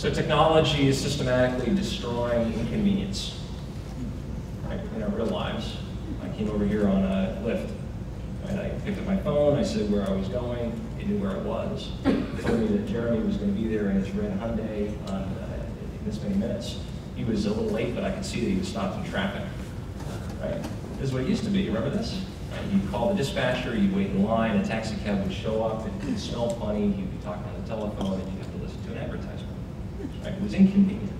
So technology is systematically destroying inconvenience right, in our real lives. I came over here on a Lyft. And I picked up my phone, I said where I was going, it knew where I was. It told me that Jeremy was going to be there in his red Hyundai on, uh, in this many minutes. He was a little late, but I could see that he was stopped in traffic. Right? This is what it used to be. Remember this? You'd call the dispatcher, you'd wait in line, a taxi cab would show up, it would smell funny, you'd be talking on the telephone, and you'd have to listen to an advertisement. Right? It was inconvenient.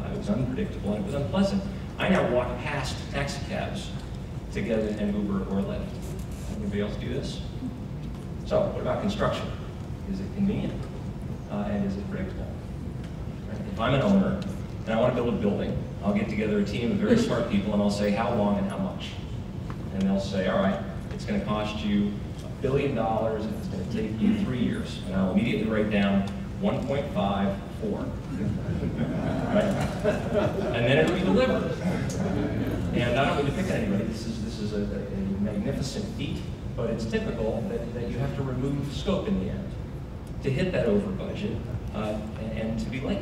Uh, it was unpredictable, and it was unpleasant. I now walk past taxi cabs to get an Uber or Lyft. Anybody else do this? So, what about construction? Is it convenient? Uh, and is it predictable? Right? If I'm an owner and I want to build a building, I'll get together a team of very smart people and I'll say how long and how much. And they'll say, all right, it's going to cost you a billion dollars and it's going to take you three years. And I'll immediately write down 1.54. right? And then it'll be delivered. And I don't mean to pick on anybody. This is, this is a, a magnificent feat, but it's typical that, that you have to remove scope in the end to hit that over budget uh, and, and, to be late.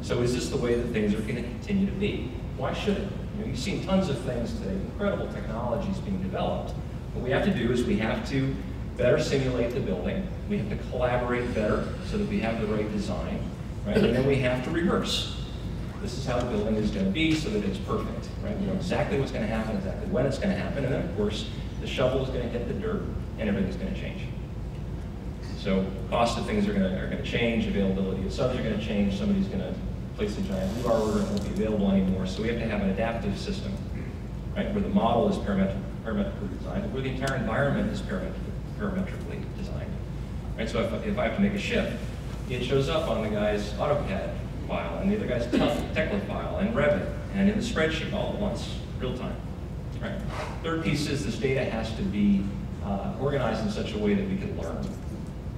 So is this the way that things are going to continue to be? Why should it? You know, you've seen tons of things today, incredible technologies being developed. What we have to do is we have to better simulate the building. We have to collaborate better so that we have the right design, right? And then we have to rehearse. This is how the building is going to be so that it's perfect, right? We know exactly what's going to happen, exactly when it's going to happen, and then of course the shovel is going to hit the dirt and everything's going to change. So cost of things are going to, are going to change, availability of subs are going to change, somebody's going to place a giant rebar order and won't be available anymore. So we have to have an adaptive system, right, where the model is parametric, parametrically designed, where the entire environment is parametrically designed. Right, so if, if I have to make a shift, it shows up on the guy's AutoCAD file, and the other guy's Tekla file, and Revit, and in the spreadsheet all at once, real time. Right. Third piece is this data has to be uh, organized in such a way that we can learn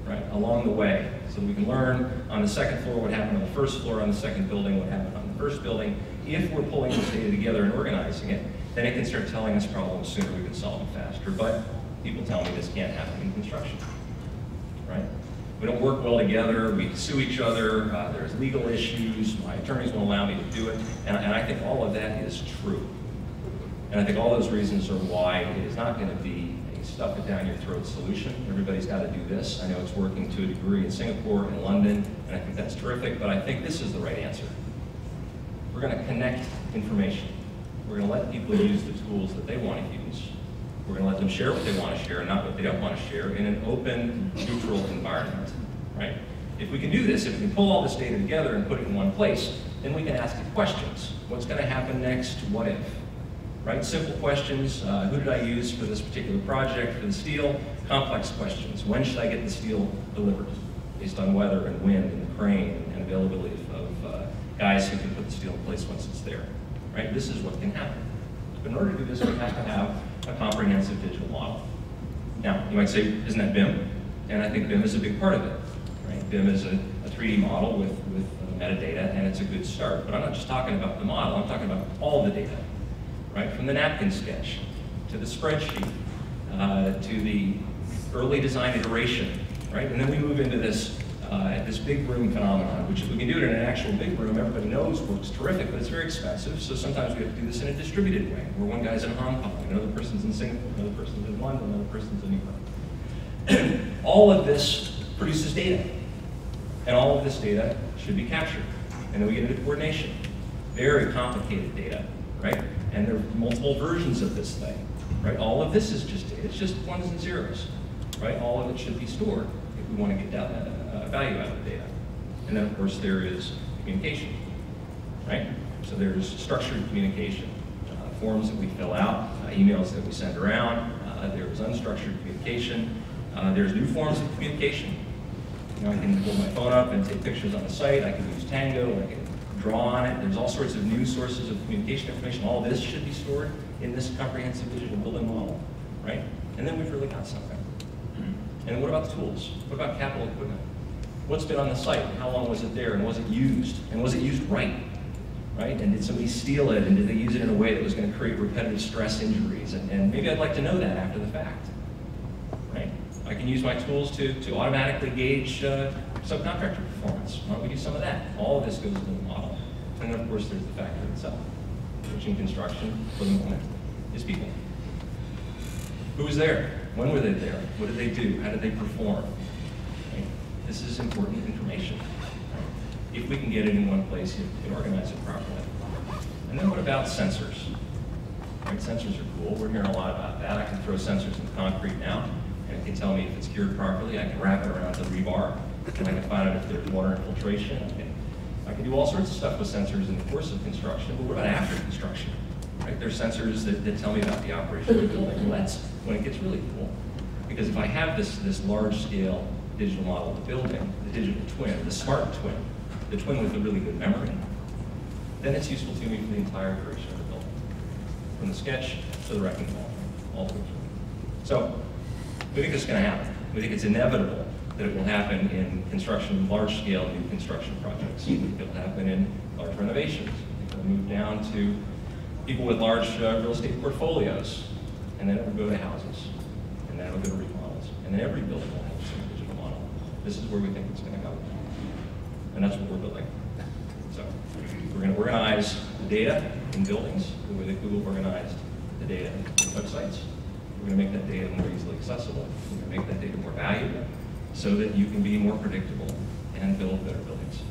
right, along the way. So we can learn on the second floor what happened on the first floor, on the second building what happened on the first building. If we're pulling this data together and organizing it, then it can start telling us problems sooner, we can solve them faster. But people tell me this can't happen in construction, right? We don't work well together, we sue each other, uh, there's legal issues, my attorneys won't allow me to do it, and, and I think all of that is true. And I think all those reasons are why it is not going to be a stuff it down your throat solution. Everybody's got to do this. I know it's working to a degree in Singapore and London, and I think that's terrific, but I think this is the right answer. We're going to connect information. We're going to let people use the tools that they want to use. We're going to let them share what they want to share, and not what they don't want to share, in an open, neutral environment, right? If we can do this, if we can pull all this data together and put it in one place, then we can ask it questions. What's going to happen next? What if? Right? Simple questions. Uh, who did I use for this particular project, for the steel? Complex questions. When should I get the steel delivered? Based on weather and wind and the crane and availability of, of uh, guys who can put the steel in place once it's there. Right? This is what can happen. But in order to do this, we have to have a comprehensive digital model. Now, you might say, isn't that BIM? And I think BIM is a big part of it. Right? BIM is a, a 3D model with, with uh, metadata, and it's a good start. But I'm not just talking about the model, I'm talking about all the data. Right? From the napkin sketch, to the spreadsheet, uh, to the early design iteration, right? And then we move into this uh, this big room phenomenon, which if we can do it in an actual big room, everybody knows works terrific, but it's very expensive. So sometimes we have to do this in a distributed way, where one guy's in Hong Kong, another person's in Singapore, another person's in London, another person's in England. all of this produces data, and all of this data should be captured. And then we get into coordination. Very complicated data, right? And there are multiple versions of this thing, right? All of this is just data. It's just ones and zeros, right? All of it should be stored if we want to get down that value out of the data. And then, of course, there is communication, right? So there's structured communication, uh, forms that we fill out, uh, emails that we send around. Uh, there's unstructured communication. Uh, there's new forms of communication. You know, I can pull my phone up and take pictures on the site. I can use Tango. I can draw on it. There's all sorts of new sources of communication information. All this should be stored in this comprehensive digital building model, right? And then we've really got something. And what about the tools? What about capital equipment? What's been on the site, how long was it there, and was it used, and was it used right? Right? And did somebody steal it, and did they use it in a way that was going to create repetitive stress injuries? And, and maybe I'd like to know that after the fact. Right? I can use my tools to, to automatically gauge uh, subcontractor performance. Why don't we do some of that? All of this goes into the model. And then, of course, there's the factory itself, which in construction, for the moment, is people. Who was there? When were they there? What did they do? How did they perform? This is important information. If we can get it in one place, can organize it properly. And then what about sensors? Right, sensors are cool. We're hearing a lot about that. I can throw sensors in concrete now, and it can tell me if it's cured properly. I can wrap it around the rebar, and I can find out if there's water infiltration. I can, do all sorts of stuff with sensors in the course of construction, but what about after construction? Right? There's sensors that, that tell me about the operation of the building. Well, that's when it gets really cool. Because if I have this, this large-scale digital model of the building, the digital twin, the smart twin, the twin with a really good memory, then it's useful to me for the entire duration of the building, from the sketch to the wrecking ball, all the way through. So, we think it's going to happen. We think it's inevitable that it will happen in construction, large-scale new construction projects. It'll happen in large renovations. It'll move down to people with large uh, real estate portfolios, and then it will go to houses, and then it will go to remodels, and then every building will have some. This is where we think it's going to go, and that's what we're building. So we're going to organize the data in buildings the way that Google organized the data in websites. We're going to make that data more easily accessible. We're going to make that data more valuable so that you can be more predictable and build better buildings.